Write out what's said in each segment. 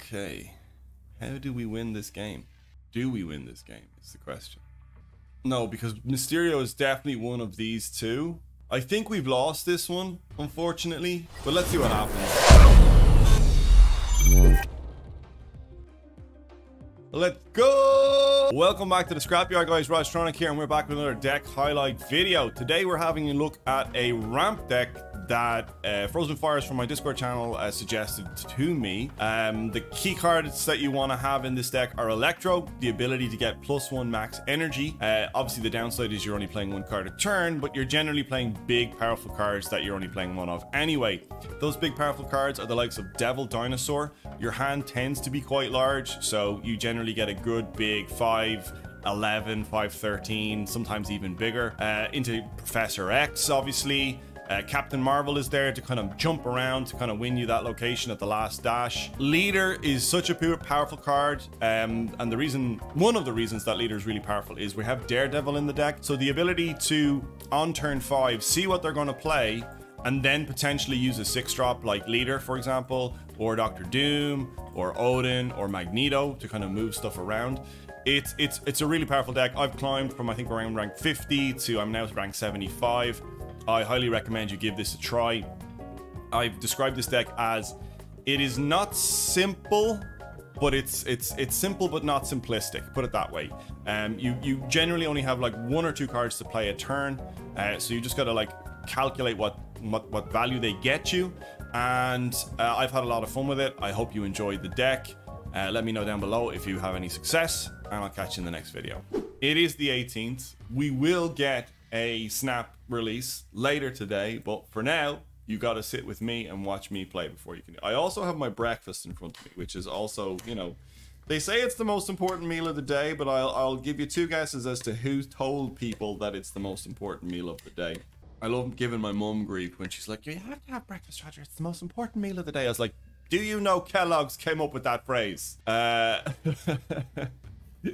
Okay. How do we win this game? Do we win this game? Is the question. No, because Mysterio is definitely one of these two. I think we've lost this one, unfortunately. But let's see what happens. Let's go! Welcome back to the Scrapyard guys, Rogtronic here, and we're back with another deck highlight video. Today we're having a look at a ramp deck that uh, Frozen Fires from my Discord channel uh, suggested to me. Um, the key cards that you want to have in this deck are Electro, the ability to get plus one max energy. Uh, obviously, the downside is you're only playing one card a turn, but you're generally playing big, powerful cards that you're only playing one of anyway. Those big, powerful cards are the likes of Devil Dinosaur. Your hand tends to be quite large, so you generally get a good big 5 11, 5, 13, sometimes even bigger. Uh, into Professor X, obviously. Uh, Captain Marvel is there to kind of jump around to kind of win you that location at the last dash. Leader is such a powerful card, um, and the reason, one of the reasons that Leader is really powerful is we have Daredevil in the deck. So the ability to, on turn five, see what they're going to play and then potentially use a six drop like Leader, for example, or Doctor Doom, or Odin, or Magneto to kind of move stuff around. It's it's it's a really powerful deck. I've climbed from I think around rank 50 to I'm now rank 75. I highly recommend you give this a try. I've described this deck as it is not simple, but it's it's it's simple but not simplistic. Put it that way. Um, you you generally only have like one or two cards to play a turn, uh, so you just gotta like calculate what what what value they get you. And uh, I've had a lot of fun with it. I hope you enjoyed the deck. Uh, let me know down below if you have any success, and I'll catch you in the next video. It is the 18th. We will get a snap release later today, but for now, you got to sit with me and watch me play before you can. I also have my breakfast in front of me, which is also, you know, they say it's the most important meal of the day, but I'll, I'll give you two guesses as to who told people that it's the most important meal of the day. I love giving my mum grief when she's like, you have to have breakfast, Roger. It's the most important meal of the day. I was like, do you know Kellogg's came up with that phrase? Uh,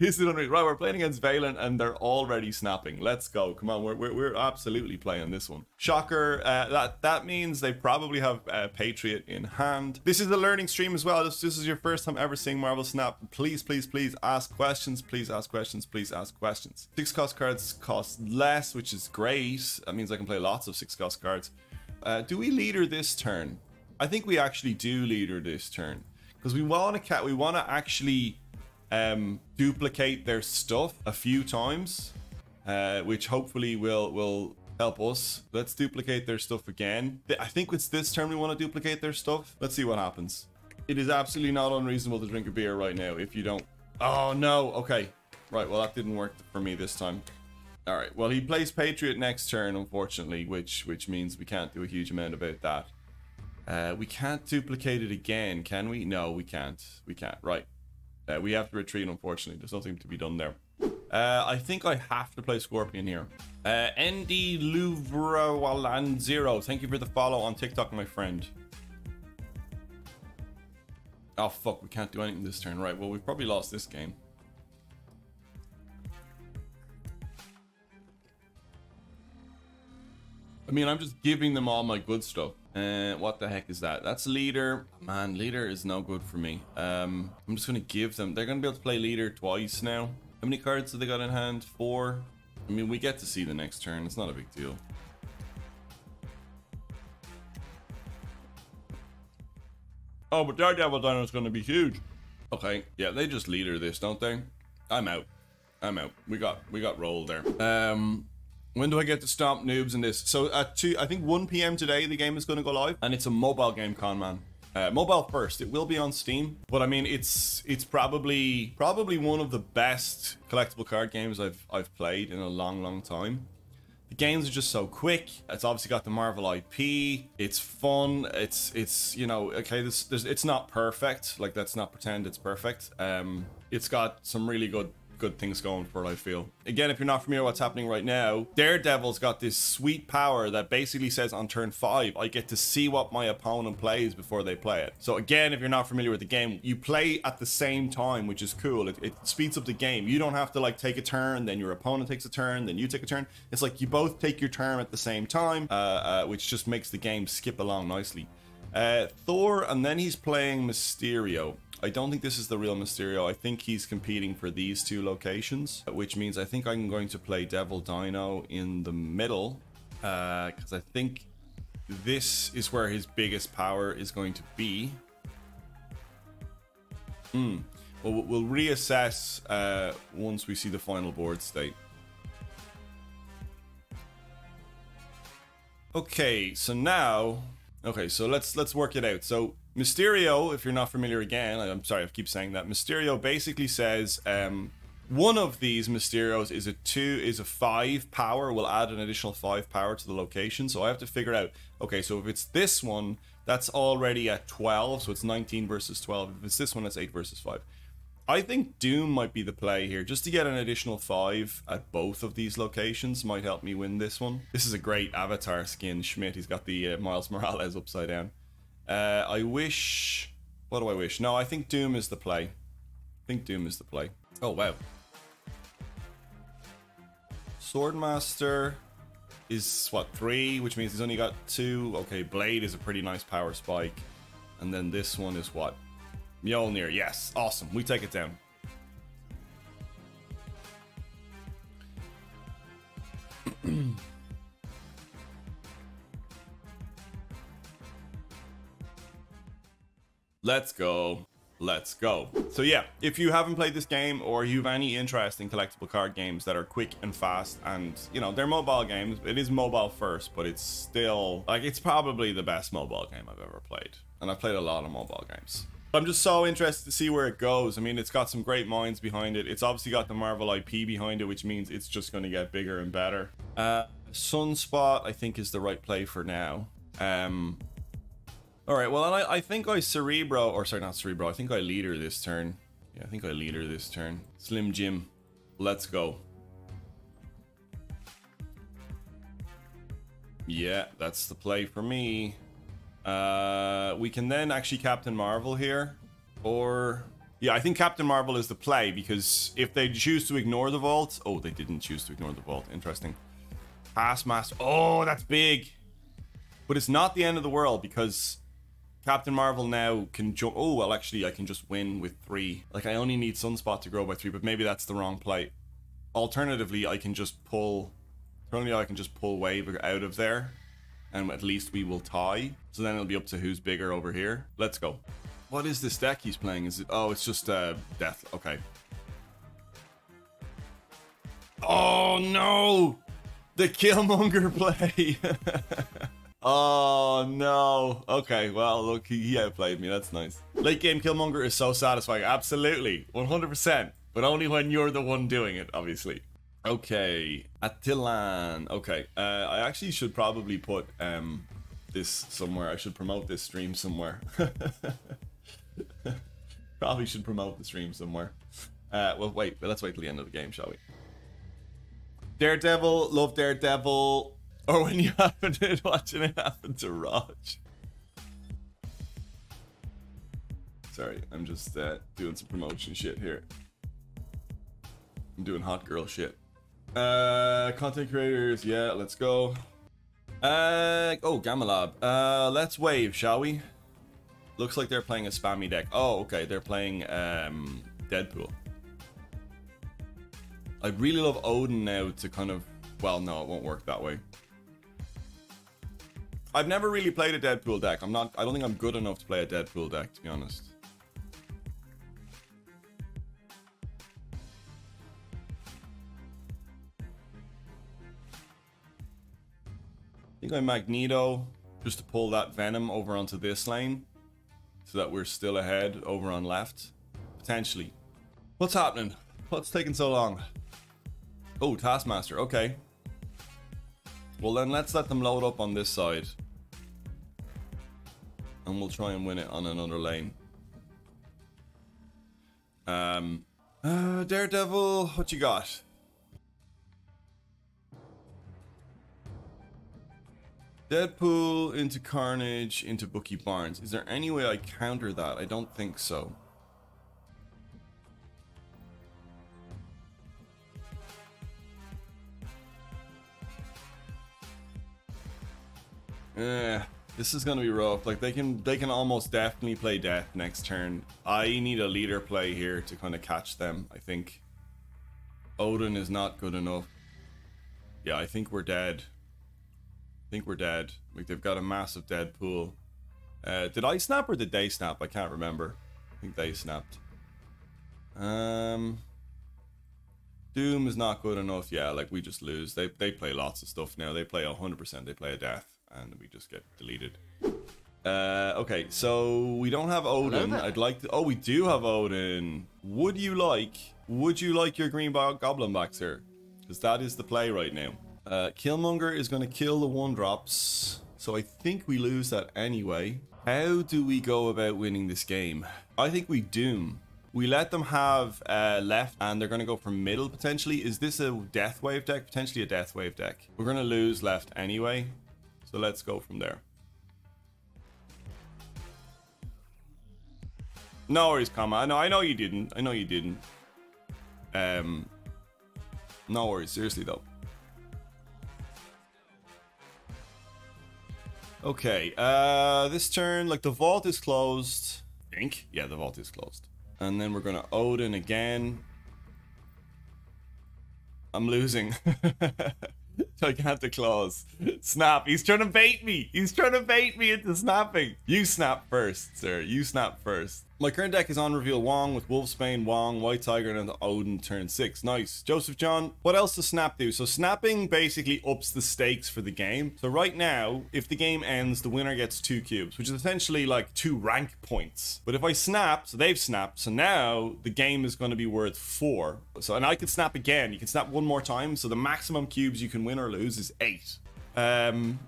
Is it unreal? Right, we're playing against Valen and they're already snapping. Let's go. Come on, we're, we're, we're absolutely playing this one. Shocker. Uh, that, that means they probably have uh, Patriot in hand. This is the learning stream as well. This, this is your first time ever seeing Marvel Snap. Please, please, please ask questions. Please ask questions. Please ask questions. Six cost cards cost less, which is great. That means I can play lots of six cost cards. Uh, do we leader this turn? I think we actually do leader this turn because we want to cat. We want to actually um, duplicate their stuff a few times, uh, which hopefully will will help us. Let's duplicate their stuff again. I think it's this turn we want to duplicate their stuff. Let's see what happens. It is absolutely not unreasonable to drink a beer right now if you don't. Oh no, okay. Right, well that didn't work for me this time. All right, well he plays Patriot next turn, unfortunately, which which means we can't do a huge amount about that. Uh, we can't duplicate it again, can we? No, we can't. We can't. Right. Uh, we have to retreat, unfortunately. There's nothing to be done there. Uh, I think I have to play Scorpion here. Uh, ND Louvre Zero. Thank you for the follow on TikTok, my friend. Oh, fuck. We can't do anything this turn. Right. Well, we've probably lost this game. I mean, I'm just giving them all my good stuff. Uh, what the heck is that? That's leader. Man, leader is no good for me. Um, I'm just going to give them... They're going to be able to play leader twice now. How many cards have they got in hand? Four? I mean, we get to see the next turn. It's not a big deal. Oh, but Daredevil Dino is going to be huge. Okay, yeah, they just leader this, don't they? I'm out. I'm out. We got we got rolled there. Um, when do I get to stomp noobs in this? So at two, I think 1 p.m. today, the game is going to go live, and it's a mobile game, con man. Uh, mobile first. It will be on Steam, but I mean, it's it's probably probably one of the best collectible card games I've I've played in a long, long time. The games are just so quick. It's obviously got the Marvel IP. It's fun. It's it's you know okay. This there's it's not perfect. Like let's not pretend it's perfect. Um, it's got some really good good things going for it, I feel. Again, if you're not familiar what's happening right now, Daredevil's got this sweet power that basically says on turn 5, I get to see what my opponent plays before they play it. So again, if you're not familiar with the game, you play at the same time, which is cool. It, it speeds up the game. You don't have to like take a turn, then your opponent takes a turn, then you take a turn. It's like you both take your turn at the same time, uh, uh, which just makes the game skip along nicely. Uh, Thor, and then he's playing Mysterio. I don't think this is the real Mysterio. I think he's competing for these two locations, which means I think I'm going to play Devil Dino in the middle, because uh, I think this is where his biggest power is going to be. Hmm. Well, we'll reassess uh, once we see the final board state. Okay, so now, okay, so let's let's work it out. So Mysterio, if you're not familiar again, I'm sorry, I keep saying that. Mysterio basically says um, one of these Mysterios is a two, is a five power. Will add an additional five power to the location. So I have to figure out. Okay, so if it's this one, that's already at 12, so it's 19 versus 12. If it's this one, it's 8 versus 5. I think Doom might be the play here. Just to get an additional 5 at both of these locations might help me win this one. This is a great avatar skin, Schmidt. He's got the uh, Miles Morales upside down. Uh, I wish... What do I wish? No, I think Doom is the play. I think Doom is the play. Oh, wow. Swordmaster is what three, which means he's only got two. Okay, Blade is a pretty nice power spike, and then this one is what Mjolnir. Yes, awesome. We take it down. Let's go. Let's go. So yeah, if you haven't played this game or you have any interest in collectible card games that are quick and fast and, you know, they're mobile games. It is mobile first, but it's still, like, it's probably the best mobile game I've ever played. And I've played a lot of mobile games. I'm just so interested to see where it goes. I mean, it's got some great minds behind it. It's obviously got the Marvel IP behind it, which means it's just going to get bigger and better. Uh, Sunspot, I think, is the right play for now. Um, all right, well, I, I think I Cerebro, or sorry, not Cerebro, I think I leader this turn. Yeah, I think I leader this turn. Slim Jim, let's go. Yeah, that's the play for me. Uh, we can then actually Captain Marvel here. Or... Yeah, I think Captain Marvel is the play because if they choose to ignore the vault... Oh, they didn't choose to ignore the vault. Interesting. Taskmaster. Oh, that's big. But it's not the end of the world because Captain Marvel now can jump. Oh, well, actually, I can just win with three. Like, I only need Sunspot to grow by three, but maybe that's the wrong play. Alternatively, I can just pull. Currently, I can just pull Wave out of there, and at least we will tie. So then it'll be up to who's bigger over here. Let's go. What is this deck he's playing? Is it? Oh, it's just uh, Death. Okay. Oh no! The Killmonger play. Oh no. Okay, well look, he, outplayed me. That's nice. Late game Killmonger is so satisfying. Absolutely, 100%. But only when you're the one doing it, obviously. Okay, Attilan. Okay, uh, I actually should probably put um this somewhere. I should promote this stream somewhere. probably should promote the stream somewhere. Uh, well, wait. Let's wait till the end of the game, shall we? Daredevil, love Daredevil. Or when you happen to watching it happen to Raj. Sorry, I'm just uh, doing some promotion shit here. I'm doing hot girl shit. Uh, content creators, yeah, let's go. Uh, oh, Gamma Lab. Uh, let's wave, shall we? Looks like they're playing a spammy deck. Oh, okay, they're playing um, Deadpool. I'd really love Odin now to kind of... Well, no, it won't work that way. I've never really played a Deadpool deck. I'm not. I don't think I'm good enough to play a Deadpool deck, to be honest. I think I'm Magneto just to pull that Venom over onto this lane so that we're still ahead over on left. Potentially. What's happening? What's taking so long? Oh, Taskmaster. Okay. Well, then let's let them load up on this side. And we'll try and win it on another lane. Um, uh, Daredevil, what you got? Deadpool into Carnage into Bucky Barnes. Is there any way I counter that? I don't think so. Eh, This is gonna be rough. Like they can they can almost definitely play death next turn. I need a leader play here to kind of catch them, I think. Odin is not good enough. Yeah, I think we're dead. I think we're dead. Like they've got a massive Deadpool. Uh, did I snap or did they snap? I can't remember. I think they snapped. Um Doom is not good enough. Yeah, like we just lose. They they play lots of stuff now. They play 100%. They play a death and we just get deleted. Uh, okay, so we don't have Odin. I'd like to. Oh, we do have Odin. Would you like? Would you like your green goblin back, sir? Because that is the play right now. Uh, Killmonger is going to kill the one drops, so I think we lose that anyway. How do we go about winning this game? I think we doom. We let them have uh, left, and they're going to go for middle potentially. Is this a death wave deck? Potentially a death wave deck. We're going to lose left anyway. So let's go from there. No worries, comma. No, I know you didn't. I know you didn't. Um, no worries. Seriously though. Okay. Uh, this turn, like the vault is closed. I think. Yeah, the vault is closed. And then we're gonna Odin again. I'm losing. Gigantic claws. Snap. He's trying to bait me. He's trying to bait me into snapping. You snap first, sir. You snap first. My current deck is on reveal Wong with Wolfsbane, Wong, White Tiger, and Odin turn 6. Nice. Joseph John, what else does Snap do? So snapping basically ups the stakes for the game. So right now, if the game ends, the winner gets two cubes, which is essentially like two rank points. But if I snap, so they've snapped, so now the game is going to be worth four. So, and I can snap again. You can snap one more time, so the maximum cubes you can win or lose is eight. Um,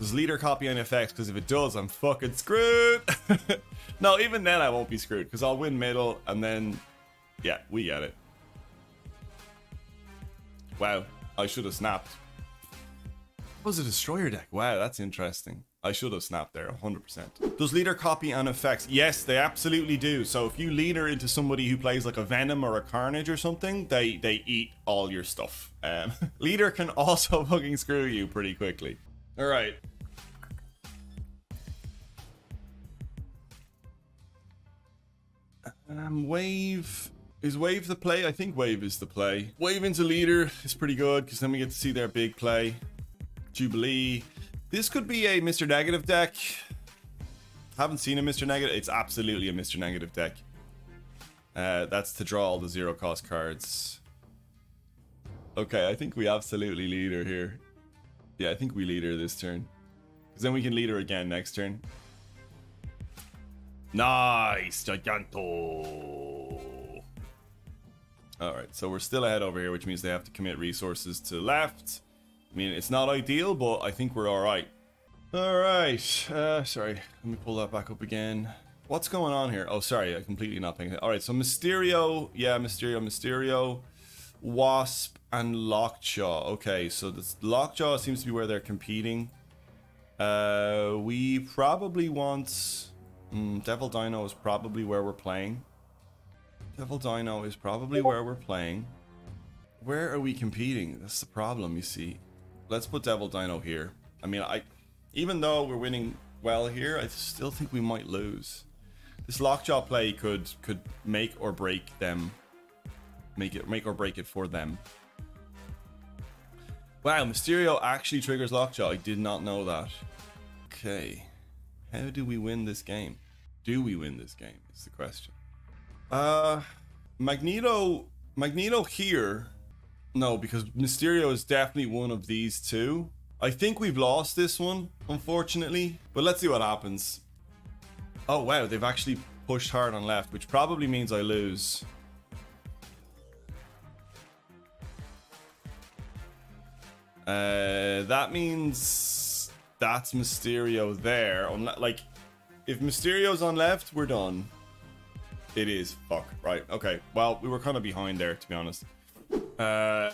does leader copy any effects? Because if it does, I'm fucking screwed. no, even then I won't be screwed because I'll win middle and then, yeah, we get it. Wow, I should have snapped. was a destroyer deck? Wow, that's interesting. I should have snapped there, 100%. Does leader copy and effects? Yes, they absolutely do. So if you leader into somebody who plays like a Venom or a Carnage or something, they, they eat all your stuff. Um, leader can also fucking screw you pretty quickly. All right. Um, wave. Is Wave the play? I think Wave is the play. Wave into leader is pretty good because then we get to see their big play. Jubilee. This could be a Mr. Negative deck. Haven't seen a Mr. Negative. It's absolutely a Mr. Negative deck. Uh, that's to draw all the zero cost cards. Okay, I think we absolutely leader here. Yeah, I think we leader this turn. Because then we can leader again next turn. Nice! Giganto! Alright, so we're still ahead over here, which means they have to commit resources to left. I mean, it's not ideal, but I think we're alright. Alright, uh, sorry. Let me pull that back up again. What's going on here? Oh, sorry, I completely not paying Alright, so Mysterio. Yeah, Mysterio, Mysterio. Wasp and Lockjaw. Okay, so this Lockjaw seems to be where they're competing. Uh, we probably want... Mm, Devil Dino is probably where we're playing. Devil Dino is probably where we're playing. Where are we competing? That's the problem, you see. Let's put Devil Dino here. I mean, I, even though we're winning well here, I still think we might lose. This Lockjaw play could could make or break them make it make or break it for them. Wow, Mysterio actually triggers Lockjaw. I did not know that. Okay. How do we win this game? Do we win this game? Is the question. Uh Magneto Magneto here. No, because Mysterio is definitely one of these two. I think we've lost this one, unfortunately. But let's see what happens. Oh wow, they've actually pushed hard on left, which probably means I lose. Uh, that means that's Mysterio there. Like, if Mysterio's on left, we're done. It is. Fuck. Right. Okay. Well, we were kind of behind there, to be honest. Uh,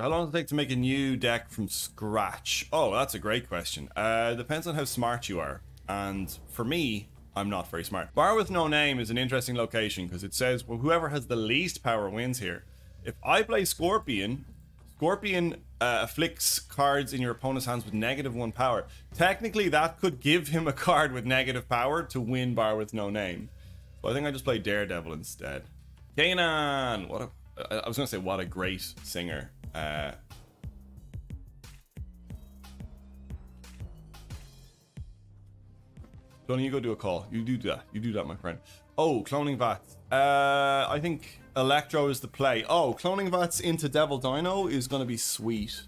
how long does it take to make a new deck from scratch? Oh, that's a great question. Uh, depends on how smart you are. And for me, I'm not very smart. Bar with no name is an interesting location because it says well, whoever has the least power wins here. If I play Scorpion, Scorpion uh, afflicts cards in your opponent's hands with negative one power. Technically, that could give him a card with negative power to win bar with no name. So I think I just play Daredevil instead. Kanan! What a, I was gonna say what a great singer. Uh, Johnny, you go do a call. You do that. You do that, my friend. Oh, cloning vats. Uh, I think Electro is the play. Oh, cloning vats into Devil Dino is going to be sweet.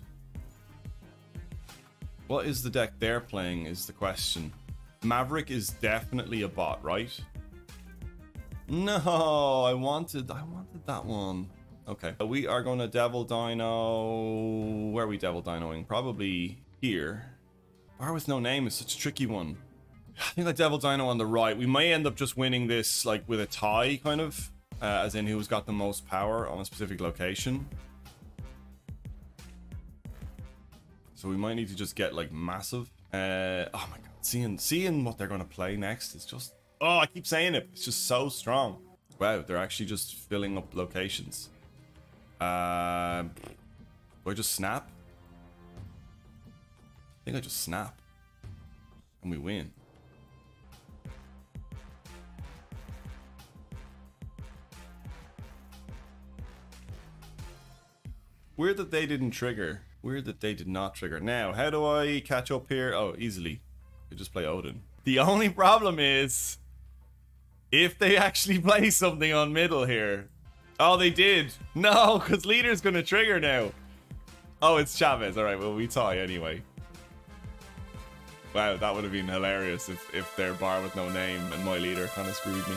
What is the deck they're playing is the question. Maverick is definitely a bot, right? No, I wanted I wanted that one. Okay, we are going to Devil Dino. Where are we Devil Dinoing? Probably here. Bar with no name is such a tricky one. I think that Devil Dino on the right. We may end up just winning this like with a tie, kind of, uh, as in who's got the most power on a specific location. So we might need to just get like massive. Uh, oh my god, seeing seeing what they're gonna play next is just oh I keep saying it. It's just so strong. Wow, they're actually just filling up locations. Uh, do I just snap? I think I just snap, and we win. Weird that they didn't trigger. Weird that they did not trigger. Now, how do I catch up here? Oh, easily. I just play Odin. The only problem is if they actually play something on middle here. Oh, they did. No, because leader's going to trigger now. Oh, it's Chavez. All right, well, we tie anyway. Wow, that would have been hilarious if, if their bar with no name and my leader kind of screwed me.